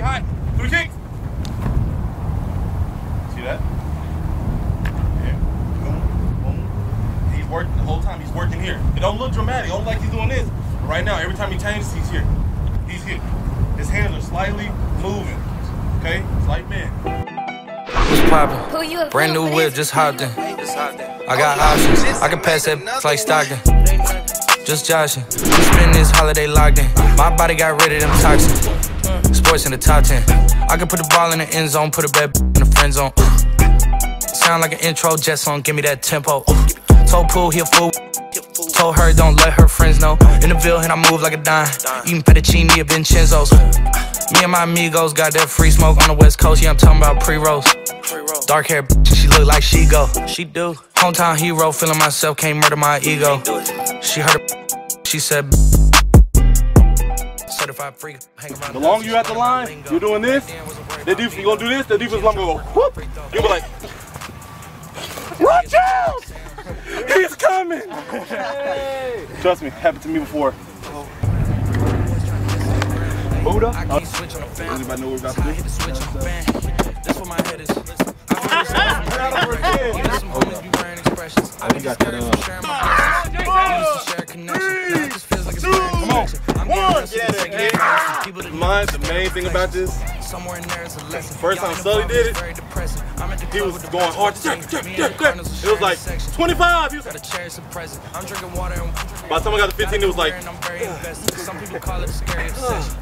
hot. Three kicks. See that? Yeah. Boom, boom. He's working the whole time. He's working here. It don't look dramatic. It don't look like he's doing this. But right now, every time he changes, he's here. He's here. His hands are slightly moving. Okay? Slight bend. What's poppin'? Brand new whip, just hopped in. I got options. I can pass that like Stockton. Just joshing. We spend this holiday locked in. My body got rid of them toxins. Sports in the top 10. I can put the ball in the end zone, put a bad in the friend zone. Sound like an intro jet song, give me that tempo. Told Pooh he a fool. Told her don't let her friends know. In the Ville, and I move like a dime. Eating fettuccine at Vincenzo's. Me and my amigos got that free smoke on the west coast. Yeah, I'm talking about pre-rolls. Dark hair, she look like she go. She do. Hometown hero, feeling myself, can't murder my ego. She heard a, she said. The longer you at the line, you're doing this. The defense, you gonna do this. The defense longer go whoop. You be like, watch out! He's coming. Trust me, happened to me before. Buddha. I can't switch on the fan. Anybody know what we're about to do? Hit the switch on the fan. This what my head is. Even some homies be wearing expressions. I oh, be scared second People that Mine, the main thing about this, Somewhere in there is a lesson. First time Y'all Sully did it, very depressing. I'm at the he was going hard. with Check, the check, Me check, and the check. Cardinals It was like sharing a section. 25. He was Got like, a cherry suppressor. I'm drinking water by the time I got to 15, it was like, and I'm very invested. Some people call it a scary obsession.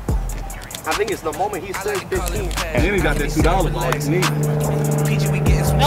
I think it's the moment he I said like to call it 15. and then he got that $2 all you need. PG, we getting some